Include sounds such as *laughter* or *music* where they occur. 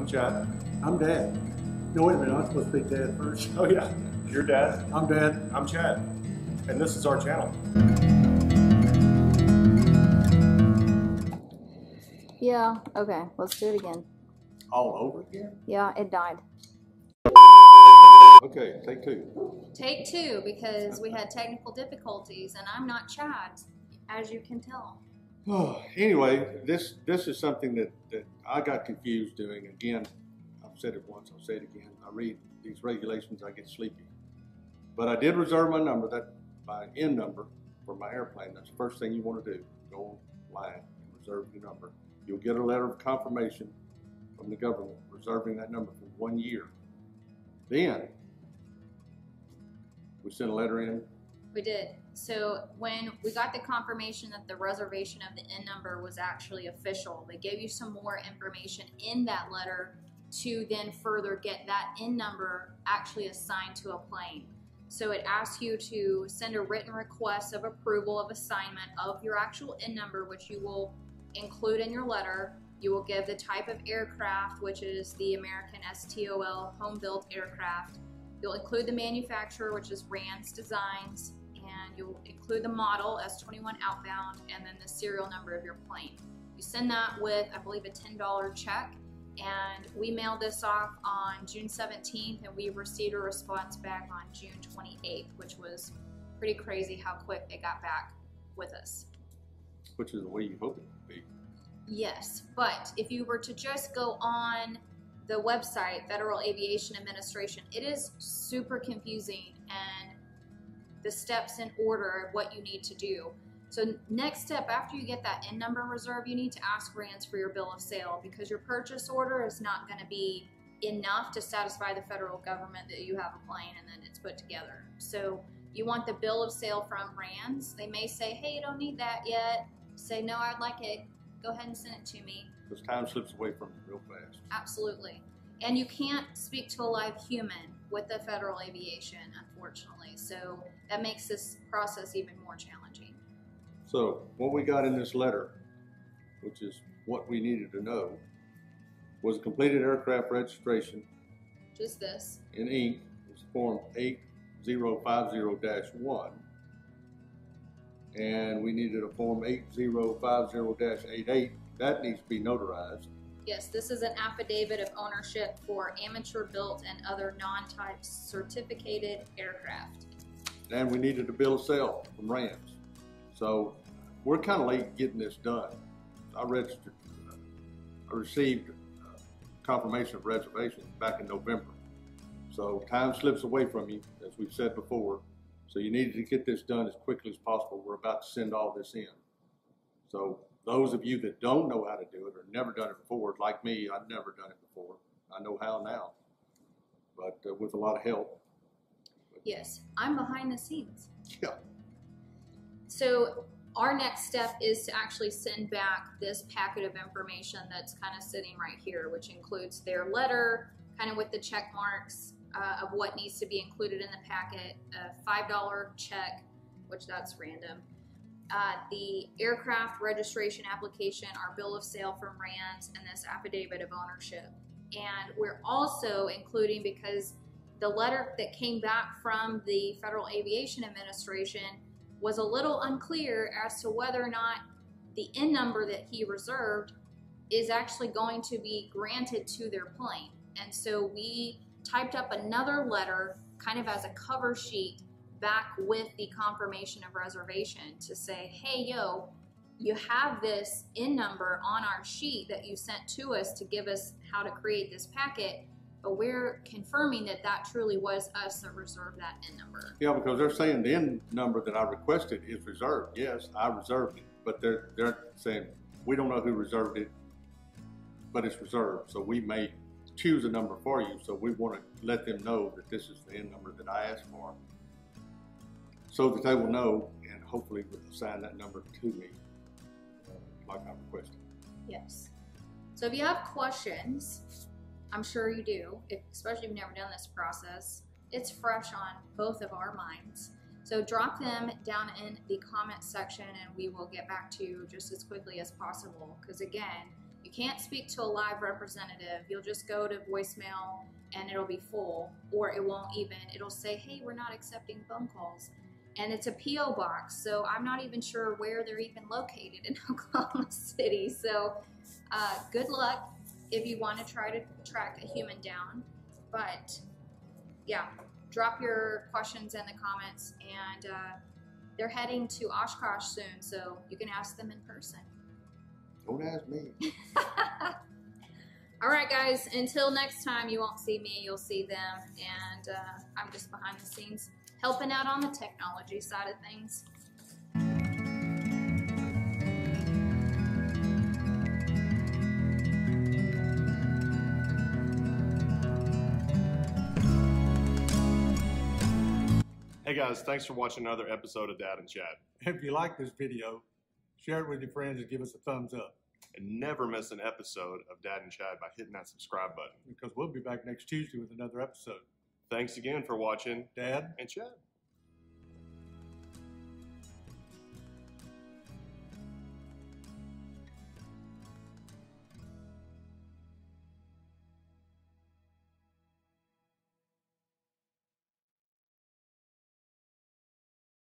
I'm Chad. I'm Dad. No, wait a minute, I'm supposed to be Dad first. *laughs* Oh yeah, you're Dad. I'm Dad. I'm Chad, and this is our channel. Yeah, okay, let's do it again. All over again? Yeah, it died. Okay, take two. Take two because we had technical difficulties and I'm not Chad, as you can tell. Oh, *sighs* anyway, this this is something that, that I got confused doing. Again, I've said it once, I'll say it again. I read these regulations, I get sleepy. But I did reserve my number, that my N number for my airplane. That's the first thing you want to do. Go online and reserve your number. You'll get a letter of confirmation from the government reserving that number for one year. Then we sent a letter in. We did. So when we got the confirmation that the reservation of the N number was actually official, they gave you some more information in that letter to then further get that N number actually assigned to a plane. So it asks you to send a written request of approval of assignment of your actual N number, which you will include in your letter. You will give the type of aircraft, which is the American STOL home built aircraft. You'll include the manufacturer, which is RANS Designs, and you'll include the model S21 outbound and then the serial number of your plane. You send that with, I believe, a $10 check, and we mailed this off on June 17th, and we received a response back on June 28th, which was pretty crazy how quick it got back with us. Which is the way you hope it would be. Yes, but if you were to just go on the website, Federal Aviation Administration, it is super confusing and the steps in order of what you need to do. So next step, after you get that N number reserve, you need to ask RANS for your bill of sale because your purchase order is not going to be enough to satisfy the federal government that you have a plane and then it's put together. So you want the bill of sale from RANS. They may say, hey, you don't need that yet. Say, no, I'd like it. Go ahead and send it to me. Because time slips away from you real fast. Absolutely. And you can't speak to a live human with the federal aviation, unfortunately. So that makes this process even more challenging. So what we got in this letter, which is what we needed to know, was a completed aircraft registration Just this. in ink. It's form 8050-1. And we needed a form 8050-88. That needs to be notarized. Yes, this is an affidavit of ownership for amateur built and other non type certificated aircraft. And we needed a bill of sale from RANS. So we're kind of late getting this done. I registered, I received uh, confirmation of reservation back in November. So time slips away from you, as we've said before. So you needed to get this done as quickly as possible. We're about to send all this in. So those of you that don't know how to do it or never done it before, like me, I've never done it before. I know how now, but uh, with a lot of help. Yes, I'm behind the scenes. Yeah. So our next step is to actually send back this packet of information that's kind of sitting right here, which includes their letter, kind of with the check marks uh, of what needs to be included in the packet, a $5 check, which that's random, uh, the aircraft registration application, our bill of sale from RANS, and this affidavit of ownership. And we're also including because the letter that came back from the Federal Aviation Administration was a little unclear as to whether or not the N number that he reserved is actually going to be granted to their plane. And so we typed up another letter kind of as a cover sheet back with the confirmation of reservation to say, hey, yo, you have this N number on our sheet that you sent to us to give us how to create this packet, but we're confirming that that truly was us that reserved that N number. Yeah, because they're saying the N number that I requested is reserved. Yes, I reserved it, but they're they're saying we don't know who reserved it, but it's reserved. So we may choose a number for you. So we want to let them know that this is the N number that I asked for, so that they will know and hopefully will assign that number to me, uh, like I. Yes. So if you have questions, I'm sure you do, if, especially if you've never done this process. It's fresh on both of our minds. So drop them down in the comment section and we will get back to you just as quickly as possible. Because again, You can't speak to a live representative. You'll just go to voicemail and it'll be full, or it won't even. It'll say, hey, we're not accepting phone calls. And it's a P.O. box, so I'm not even sure where they're even located in *laughs* Oklahoma City. So uh, good luck if you want to try to track a human down. But yeah, drop your questions in the comments. And uh, they're heading to Oshkosh soon, so you can ask them in person. Don't ask me. *laughs* *laughs* All right, guys, until next time, you won't see me, you'll see them. And uh, I'm just behind the scenes helping out on the technology side of things. Hey guys, thanks for watching another episode of Dad and Chad. If you like this video, share it with your friends and give us a thumbs up And never miss an episode of Dad and Chad by hitting that subscribe button. because we'll be back next Tuesday with another episode. Thanks again for watching Dad? and Chad.